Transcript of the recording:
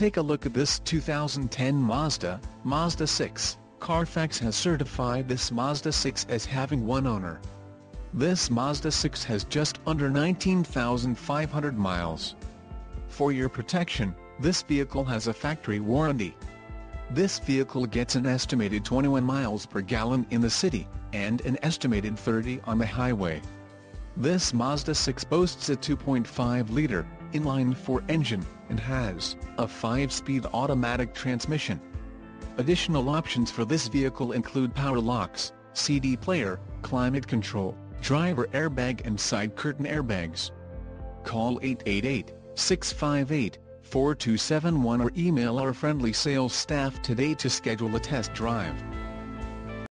take a look at this 2010 Mazda, Mazda 6. Carfax has certified this Mazda 6 as having one owner. This Mazda 6 has just under 19,500 miles. For your protection, this vehicle has a factory warranty. This vehicle gets an estimated 21 miles per gallon in the city, and an estimated 30 on the highway. This Mazda 6 boasts a 2.5-liter, inline-four engine, and has a 5-speed automatic transmission. Additional options for this vehicle include power locks, CD player, climate control, driver airbag and side curtain airbags. Call 888-658-4271 or email our friendly sales staff today to schedule a test drive.